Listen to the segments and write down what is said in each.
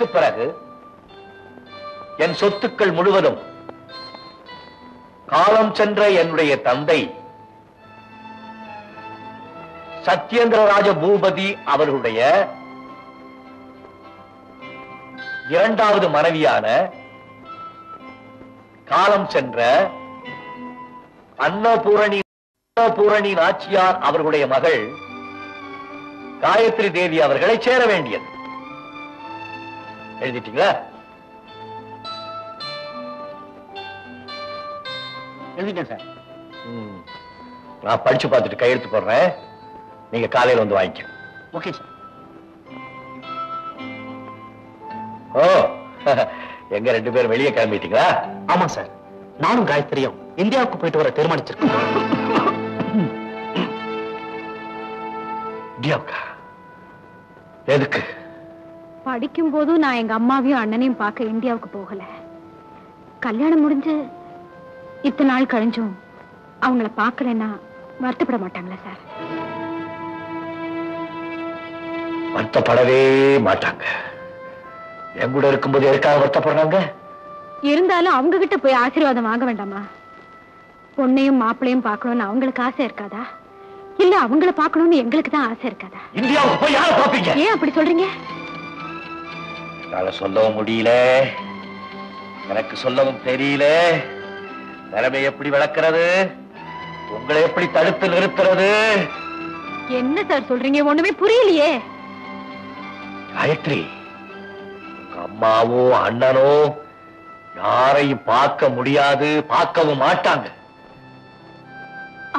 எனக்கு பிறகு என் சொத்துக்கள் முழுவதும் காலம் சென்ற என்னுடைய தந்தை சத்யேந்திரராஜ பூபதி அவர்களுடைய இரண்டாவது மனைவியான காலம் சென்ற அன்னபூரணி அன்னபூரணி நாச்சியார் அவர்களுடைய மகள் காயத்ரி தேவி அவர்களை சேர வேண்டியது. எழுதிட்டீங்களா? எழுதிட்டேன் சார். நான் படிச்சு பார்த்துட்டு கையெழுத்து போடுறேன். நீங்க காலையில வந்து வாங்கிக்க. Okay sir. ஓ எங்க ரெண்டு பேரும் வெளியே கிளம்பிட்டீங்களா? ஆமா சார். நானும் காயத்ரியும் இந்தியாவுக்கு போயிட்டு வர தீர்மானிச்சிருக்கோம். இந்தியாவுக்கா? எதுக்கு? படிக்கும் போது நான் எங்க அம்மாவையும் அண்ணனையும் பார்க்க இந்தியாவுக்கு போகல. கல்யாணம் முடிஞ்சு இத்தனை நாள் கழிஞ்சும் அவங்கள பார்க்கலன்னா வருத்தப்பட மாட்டாங்களா சார்? வருத்தப்படவே மாட்டாங்க. என் கூட இருக்கும்போது எதுக்காக வருத்தப்படுறாங்க? இருந்தாலும் அவங்க கிட்ட போய் ஆசீர்வாதம் வாங்க வேண்டாமா? பொண்ணையும் மாப்பிளையும் பார்க்கணும்னு அவங்களுக்கு ஆசை இருக்காதா? இல்ல அவங்கள பார்க்கணும்னு எங்களுக்கு தான் ஆசை இருக்காதா? இந்தியாவுக்கு போய் யாரை பார்ப்பீங்க? ஏன் அப்படி சொல்றீங்க? என்னால சொல்லவும் முடியல. எனக்கு சொல்லவும் தெரியல. நிலைமை எப்படி விளக்குறது? உங்களை எப்படி தடுத்து நிறுத்துறது? என்ன சார் சொல்றீங்க? ஒண்ணுமே புரியலையே. காயத்ரி அம்மாவோ அண்ணனோ யாரையும் பார்க்க முடியாது பார்க்கவும் மாட்டாங்க.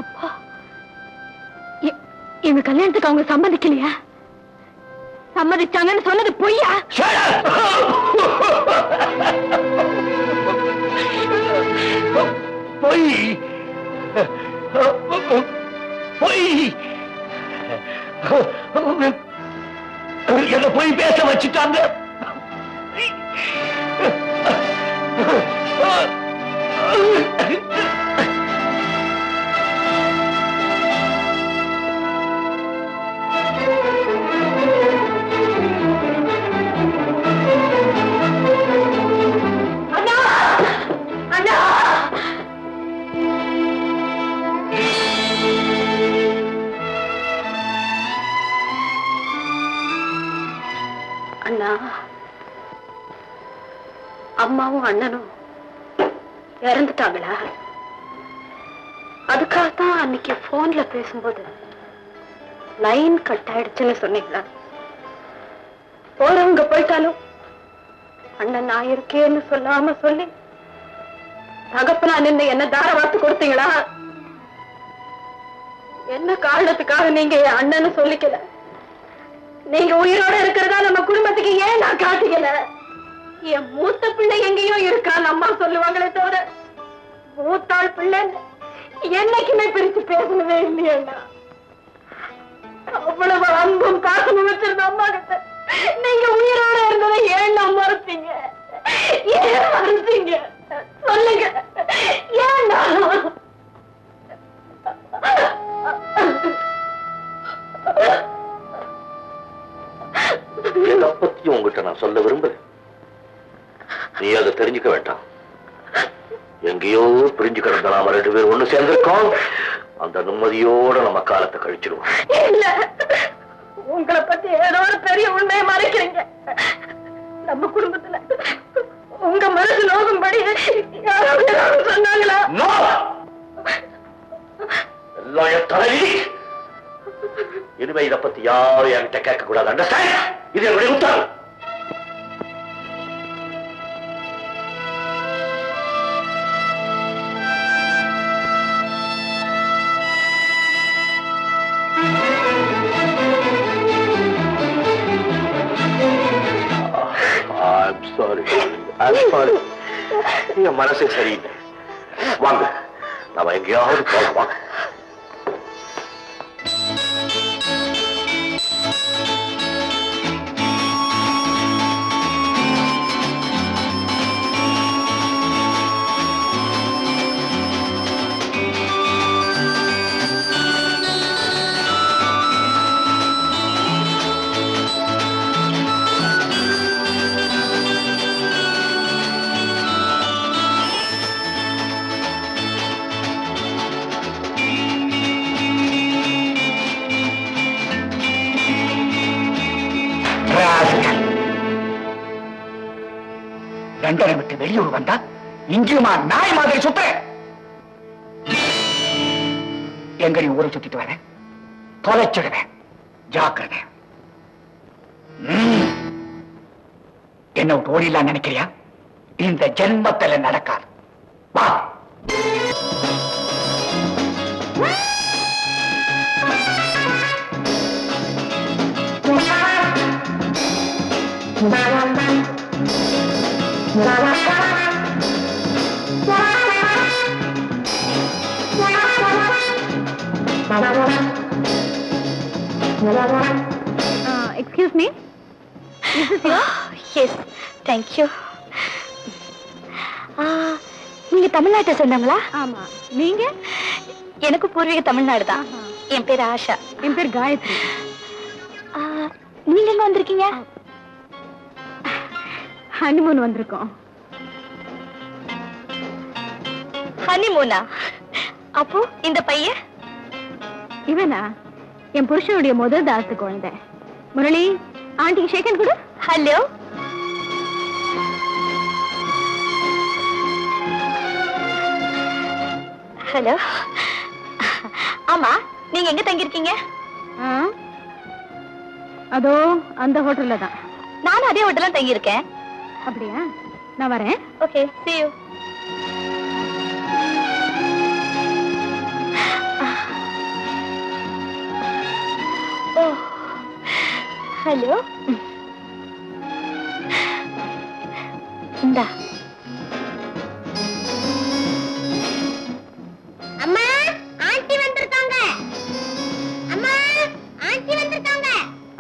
அப்பா எங்க கல்யாணத்துக்கு அவங்க சம்மதிக்கலையா? சம்மதிச்சாங்கன்னு சொன்னது பொய்யா? பொய்! பொய்! என்ன பொய் பேச வச்சுட்டாங்க. அண்ணா இறந்துட்டாங்களா அதுக்காகத்தான் அன்னைக்கு போன்ல பேசும்போது லைன் கட் ஆயிடுச்சுன்னு சொன்னீங்களா? போறவங்க போயிட்டாலும் அண்ணன் நான் இருக்கேன்னு சொல்லாம சொல்லி தகப்பனா நின்று என்ன தார கொடுத்தீங்களா? என்ன காரணத்துக்காக நீங்க அண்ணன்னு சொல்லிக்கல? நீங்க உயிரோட இருக்கிறதா நம்ம குடும்பத்துக்கு ஏன் நான் காட்டிக்கல? என் மூத்த பிள்ளை எங்கேயும் இருக்கான்னு அம்மா சொல்லுவாங்களே தவிர மூத்தாள் பிள்ளை. என்னைக்குமே பிரிச்சு பேசணுமே இல்லையா அவ்வளவு அன்பும் காசு வச்சிருந்த அம்மா கிட்ட நீங்க உயிரோட இருந்ததை ஏன் அம்மா மறுத்தீங்க? ஏன் மறுத்தீங்க? சொல்லுங்க. ஏன் இதை பத்தி உங்ககிட்ட நான் சொல்ல விரும்புறேன் நீ அதை தெரிஞ்சுக்க வேண்டாம். எங்கேயோ பிரிஞ்சு கிடந்த நாம ரெண்டு பேரும் ஒண்ணு சேர்ந்திருக்கோம். அந்த நிம்மதியோட நம்ம காலத்தை கழிச்சிடுவோம். இல்ல. உங்களை பத்தி ஏதோ ஒரு பெரிய உண்மையை மறைக்கிறீங்க. நம்ம குடும்பத்துல உங்க மனசு நோகும்படி சொன்னாங்களா! எல்லாம் இனிமே இதை பத்தி யாரும் என்கிட்ட கேட்க கூடாது அண்டர்ஸ்டாண்ட் இது என்னுடைய உத்தரவு. மனசே சரியில்லை வாங்க நாம எங்கேயாவது வெளியூர் வந்தா இங்கேயுமா நாய் மாதிரி சுத்துறேன் எங்க நீ ஊரை சுத்திட்டு வர? தொலைச்சிடுவேன். ஜாக்கிரதை. என்ன விட்டு ஓடிலாம் நினைக்கிறியா? இந்த ஜென்மத்துல நடக்காது. வா. எக்ஸ்கியூஸ் மீ எஸ் தேங்க்யூ நீங்க தமிழ்நாட்டை சொந்தங்களா ஆமா. நீங்க? எனக்கு பூர்வீக தமிழ்நாடு தான். என் பேர் ஆஷா. என் பேர் காயத்ரி. ஆ, நீங்க எங்க வந்திருக்கீங்க? ஹனிமூன் வந்திருக்கோம். ஹனிமூனா அப்போ இந்த பையன்? இவனா? என் புருஷனுடைய முதல் தாசத்து குழந்தை. முரளி ஆண்டிக்கு ஷேக்கன் கொடு. ஹலோ ஹலோ ஆமா நீங்க எங்க தங்கியிருக்கீங்க? அதோ அந்த ஹோட்டல்ல தான். நானும் அதே ஹோட்டல்ல தங்கியிருக்கேன். அப்படியா? நான் வரேன். Okay see you. ஹலோ. இந்தா. அம்மா ஆண்டி வந்திருக்காங்க. அம்மா ஆண்டி வந்திருக்காங்க.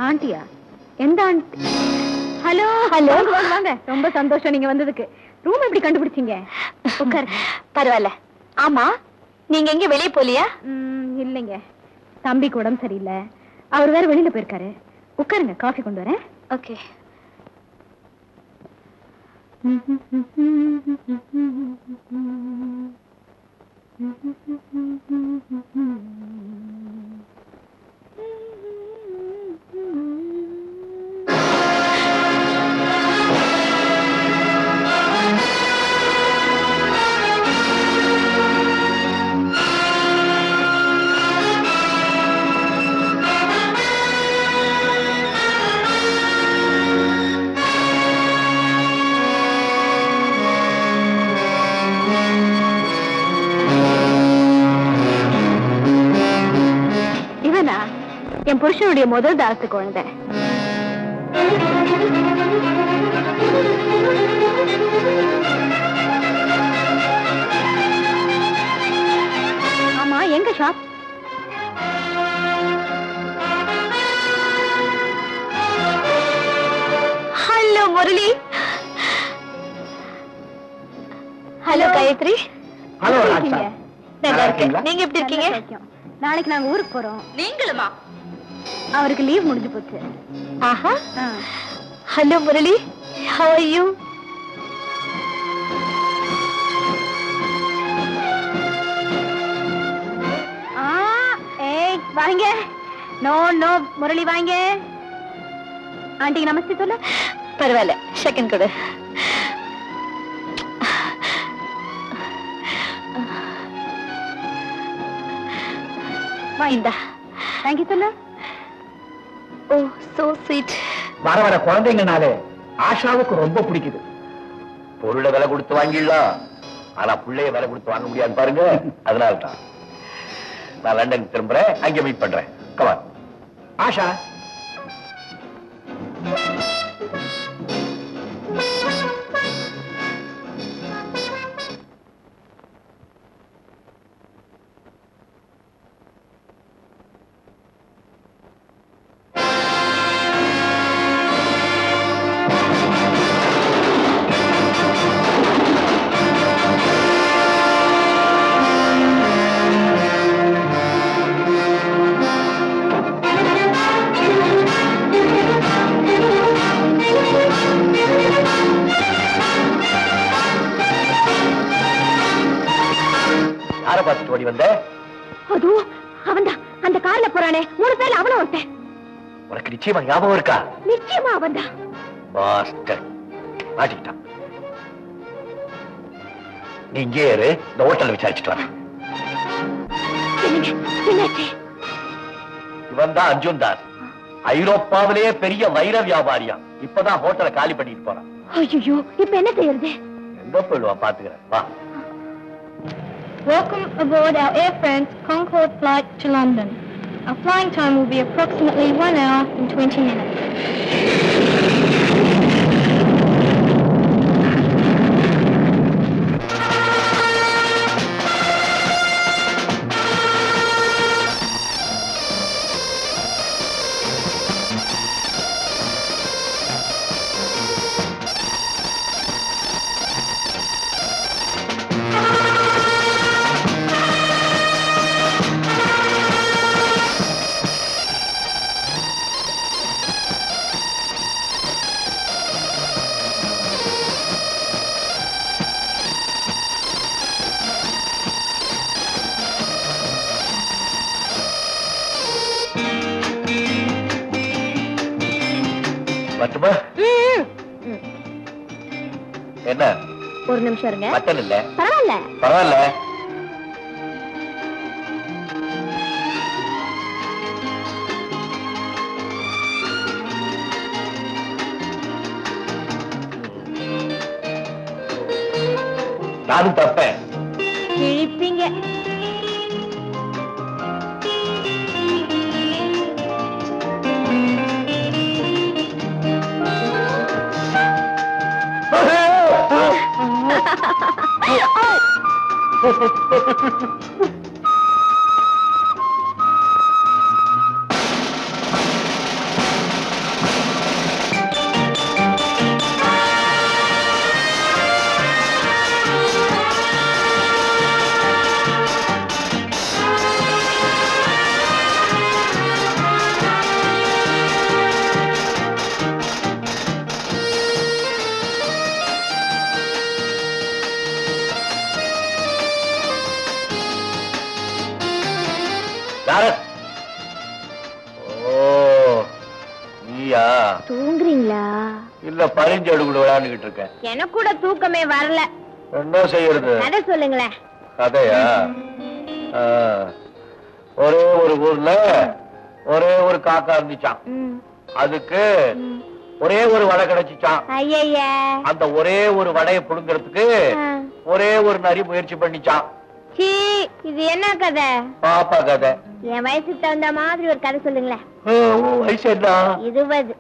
ஆண்டியா? எந்த ஆண்டி? ஹலோ. வாங்க, வாங்க ரொம்ப சந்தோஷம் நீங்க வந்ததுக்கு. ரூம் எப்படி கண்டுபிடிச்சீங்க? உட்காருங்க பரவாயில்ல. ஆமா நீங்க எங்க வெளிய போலியா? இல்லைங்க. தம்பிக்கு உடம்பு சரியில்லை. அவர் வேற வெளியில போயிருக்காரு. உட்காருங்க காஃபி கொண்டு வரேன். ஓகே. இவனா என் புருஷனுடைய முதல் தாரத்து குழந்தை. ஆமா எங்க shop? Hello Murali. Hello Gayathri. Hello எப்படி ராஜா இருக்கீங்க? நல்லா இருக்கேன். இருக்கீங்களா? நீங்க எப்படி இருக்கீங்க. நாளைக்கு நாங்க ஊருக்கு போறோம். நீங்களுமா? அவருக்கு லீவ் முடிஞ்சு போச்சு. ஆஹா. Hello Murali how are you? ஆ, ஏய் வாங்க. நோ நோ முரளி வாங்க. ஆண்டிக்கு நமஸ்தே சொல்லு. பரவாயில்ல செகண்ட் கொடு. வா இந்தா. தேங்க்யூ சொல்லு. ஓ சோ ஸ்வீட் வர வர குழந்தைங்கனாலே ஆஷாவுக்கு ரொம்ப பிடிக்குது. பொருளை விலை கொடுத்து வாங்கிடலாம். ஆனா பிள்ளைய விலை கொடுத்து வாங்க முடியாது பாருங்க. அதனால தான் நான் லண்டன் திரும்புறேன். அங்க மீட் பண்றேன். கவான் ஆஷா. கார்ல போறானே மூணு பேர்ல அவனும் ஒருத்தன். உனக்கு நிச்சயமா ஞாபகம் இருக்கா? நிச்சயமா பாஸ்டர் மாட்டிக்கிட்டான். நீ இங்கே இரு இந்த ஹோட்டல் விசாரிச்சுட்டு வரேன். இவன் தான் அர்ஜுன் தாஸ் ஐரோப்பாவிலேயே பெரிய வைர வியாபாரியா. இப்பதான் ஹோட்டலை காலி பண்ணிட்டு போறான். ஐயோ இப்ப என்ன செய்யறது? எங்க போயிடுவான் பாத்துக்கிறேன். வா. Welcome aboard our Air France Concorde flight to London. Our flying time will be approximately 1 hour and 20 minutes. நிமிஷம் இருங்க. இல்ல. பரவாயில்ல. பரவாயில்ல. நானும் தப்பேன். கிழிப்பீங்க Ha ha ha ha ha! பரிஞ்சடு கூட விளையாண்டுகிட்டு இருக்கேன். எனக்கு கூட தூக்கமே வரல. என்ன செய்யறது? கதை சொல்லுங்களேன் கதையா. ஒரே ஒரு ஊர்ல ஒரே ஒரு காக்கா இருந்துச்சான் அதுக்கு. ஒரே ஒரு வடை கிடைச்சிச்சான் அந்த ஒரே ஒரு வடையை புடுங்கிறதுக்கு. ஒரே ஒரு நரி முயற்சி பண்ணிச்சான் இது என்ன கதை? பாப்பா கதை. என் வயசுக்கு தகுந்த மாதிரி ஒரு கதை சொல்லுங்களேன் வயசு என்ன? இருபது.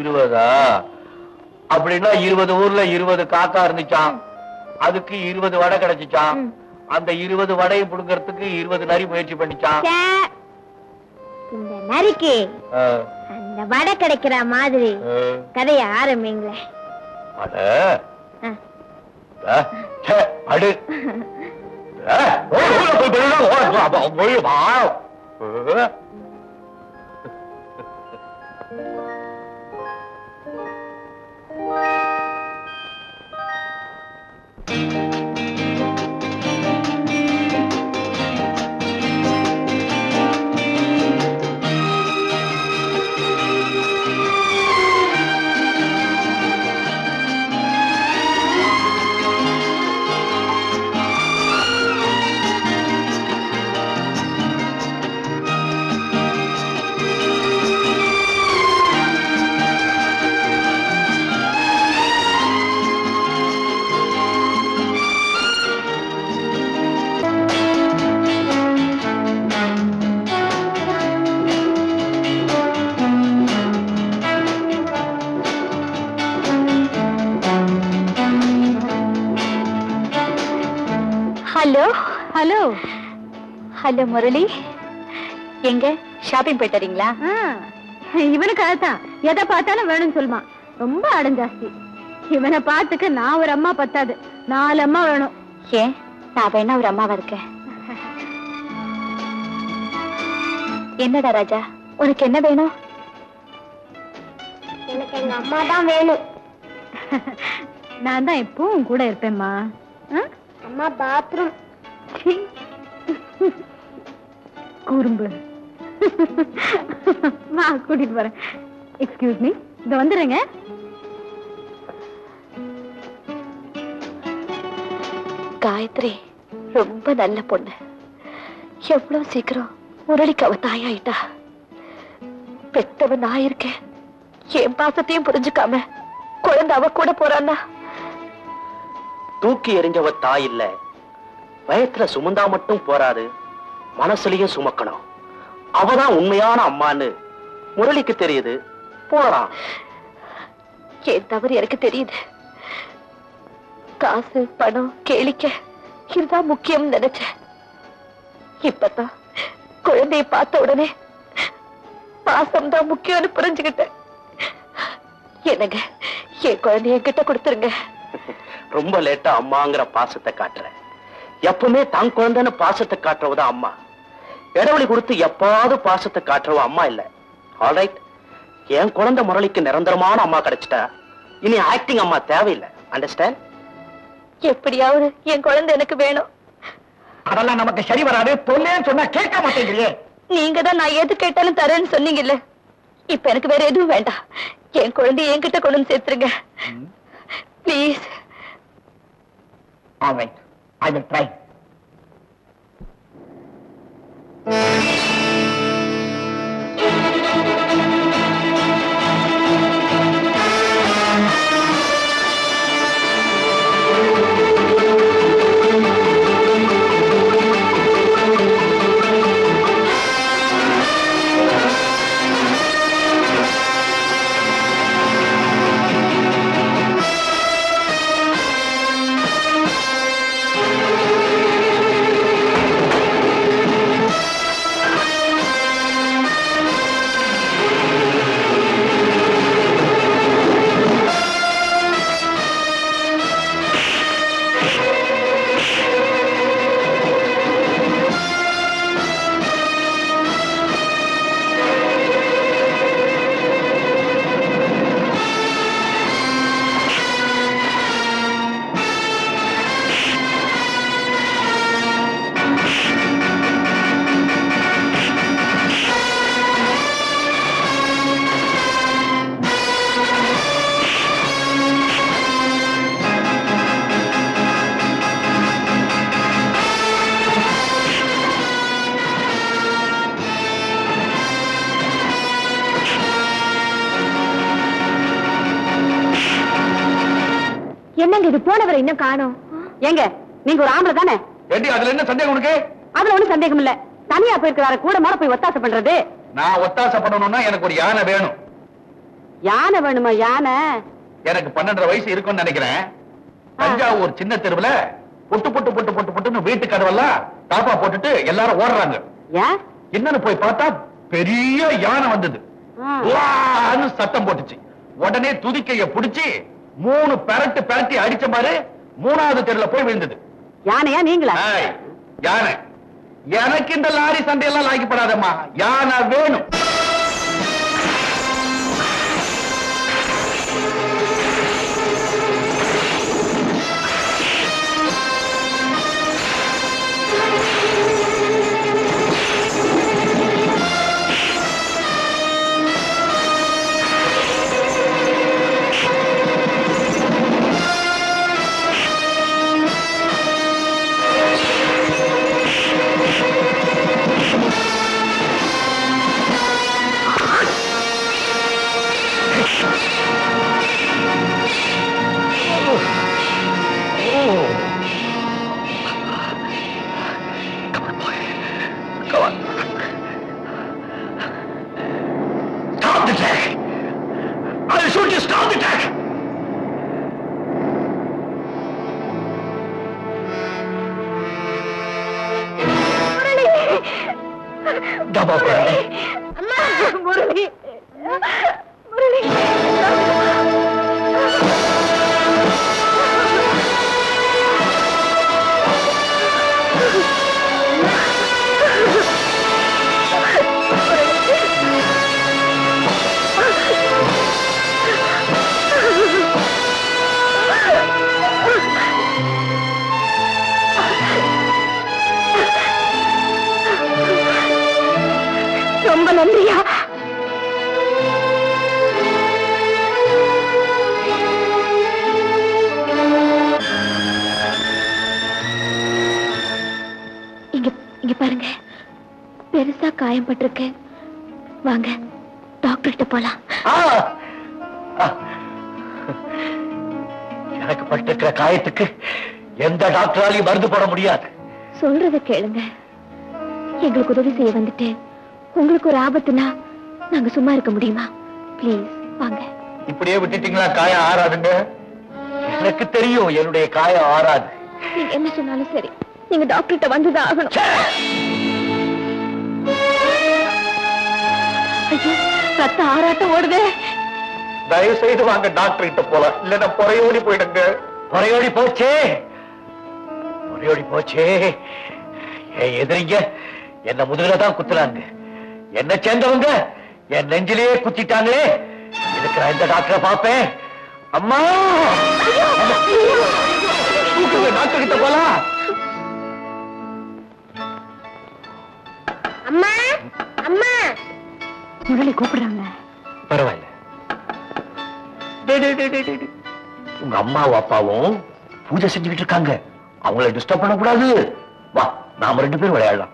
இருபதா? அப்படின்னா இருபது ஊர்ல இருபது காக்கா இருந்துச்சான் அதுக்கு இருபது வடை கிடைச்சிச்சான். அந்த இருபது வடையை புடுங்கிறதுக்கு இருபது நரி முயற்சி பண்ணிச்சான் ச்சே. இந்த நரிக்கு ஆ, அந்த வடை கிடைக்கிற மாதிரி. கதைய ஆரம்பிங்களேன் அட போய் விழுடா, ஓ, ஹலோ முரளி. எங்க? ஷாப்பிங் போயிட்டு வரீங்களா? இவனுக்கு அதுதான் எதை பார்த்தாலும் வேணும்னு சொல்லுவான் ரொம்ப அடஞ்சாஸ்தி இவனை பார்த்துக்க நான் ஒரு அம்மா பத்தாது. நாலு அம்மா வேணும். ஏன்? நான் வேணா ஒரு அம்மாவா இருக்கேன்? என்னடா ராஜா? உனக்கு என்ன வேணும்? எனக்கு எங்க அம்மா தான் வேணும். நான் தான் எப்பவும் கூட இருப்பேம்மா ஆ? அம்மா பாத்ரூம். குறும்பு. வா கூட்டிட்டு போறேன். எக்ஸ்கியூஸ் மீ இந்த வந்துடுங்க காயத்ரி ரொம்ப நல்ல பொண்ணு. எவ்வளவு சீக்கிரம் முரளிக்கு அவ தாயாயிட்டா. பெத்தவ நான் இருக்கேன். என் பாசத்தையும் புரிஞ்சுக்காம குழந்தை அவ கூட போறான்னா? தூக்கி எறிஞ்சவ தாய் இல்ல. வயத்துல சுமந்தா மட்டும் போராது மனசுலயும் சுமக்கணும். அவதான் உண்மையான அம்மான்னு முரளிக்கு தெரியுது போறான் என் தவறு எனக்கு தெரியுது? காசு பணம் கேளிக்க இதுதான் முக்கியம் நினைச்சேன். இப்பதான் குழந்தைய பார்த்த உடனே பாசம் தான் முக்கியம்னு புரிஞ்சுக்கிட்டேன். என்னங்க என் குழந்தைய என்கிட்ட கொடுத்துருங்க. ரொம்ப லேட்டா அம்மாங்கிற பாசத்தை காட்டுற. எப்பவுமே தான் குழந்தைன்னு பாசத்தை காட்டுறவதான் அம்மா. இடைவெளி கொடுத்து எப்பாவது பாசத்தை காட்டுறவ அம்மா இல்ல. ஆல்ரைட் என் குழந்தை முரளிக்கு நிரந்தரமான அம்மா கிடைச்சிட்டா. இனி ஆக்டிங் அம்மா தேவையில்லை. அண்டர்ஸ்டாண்ட் எப்படியாவது என் குழந்தை எனக்கு வேணும். அதெல்லாம் நமக்கு சரி வராது. தொல்லேன்னு சொன்னா கேட்க மாட்டேங்கிறியே. நீங்க தான் நான் எது கேட்டாலும் தரேன்னு சொன்னீங்கல்ல. இப்ப எனக்கு வேற எதுவும் வேண்டாம். என் குழந்தைய என்கிட்ட கொண்டு வந்து சேர்த்துருங்க. Please All right. I will Música இது போனவரை இன்னும் காணோம். ஏங்க நீங்க ஒரு ஆம்பளை தானே? ஏண்டி அதுல என்ன சந்தேகம் உனக்கு? அதுல ஒண்ணும் சந்தேகம் இல்ல. தனியா போயிருக்கிறாரு கூட மாட போய் ஒத்தாசை பண்றது? நான் ஒத்தாசை பண்ணணும்னா எனக்கு ஒரு யானை வேணும். யானை வேணுமா யானை? எனக்கு பன்னெண்டரை வயசு இருக்கும்னு நினைக்கிறேன். தஞ்சாவூர் சின்ன தெருவுல பொட்டு பொட்டு பொட்டு பொட்டு பொட்டுன்னு வீட்டு கதவெல்லாம் தாப்பா போட்டுட்டு எல்லாரும் ஓடுறாங்க. என்னன்னு போய் பார்த்தா பெரிய யானை வந்தது. சத்தம் போட்டுச்சு. உடனே துதிக்கைய புடிச்சு மூணு பெரட்டு பெரட்டி அடிச்ச மாதிரி மூணாவது தெருல போய் விழுந்தது. யானையா நீங்களா? யானை. எனக்கு இந்த லாரி சண்டையெல்லாம் லாய்க்கப்படாதம்மா யானை வேணும். ரொம்ப நன்றியா? இங்க பாருங்க. பெருசா காயம் பட்டிருக்கு. வாங்க டாக்டர்கிட்ட போலாம். ஆ! ஆ! எனக்கு பட்டிருக்கிற காயத்துக்கு எந்த டாக்டராலையும் மருந்து போட முடியாது. சொல்றத கேளுங்க. எங்களுக்கு உதவி செய்ய வந்துட்டு உங்களுக்கு ஒரு ஆபத்துனா நாங்க சும்மா இருக்க முடியுமா? ப்ளீஸ் வாங்க. இப்படியே விட்டுட்டீங்களா? காயம் ஆறாதுங்க. எனக்கு தெரியும் என்னுடைய காயம் ஆறாது. நீங்க என்ன சொன்னாலும் சரி. நீங்க டாக்டர்கிட்ட வந்துதான் ஆகணும். ரத்த ஆராட்டம் ஓடுதே. தயவு செய்து வாங்க டாக்டர் கிட்ட போலாம். இல்லன்னா பொறையோடி போயிடுங்க. பொறையோடி போச்சே. பொறையோடி போச்சே. எதிரிங்க என்ன முதுகுல தான் குத்துறாங்க. என்ன சேர்ந்தவங்க? என் நெஞ்சிலேயே குத்திட்டாங்களே. இதுக்கு நான் இந்த டாக்டரை பார்ப்பேன். அம்மா! டாக்டர் கிட்ட போலாம். அம்மா அம்மா. முரளி கூப்பிடுறாங்க. பரவாயில்ல. டேய், டேய், டேய், டேய், டேய். உங்க அம்மாவும் அப்பாவும் பூஜை செஞ்சுக்கிட்டு இருக்காங்க. அவங்கள டிஸ்டர்ப் பண்ணக்கூடாது. வா நாம ரெண்டு பேரும் விளையாடலாம்.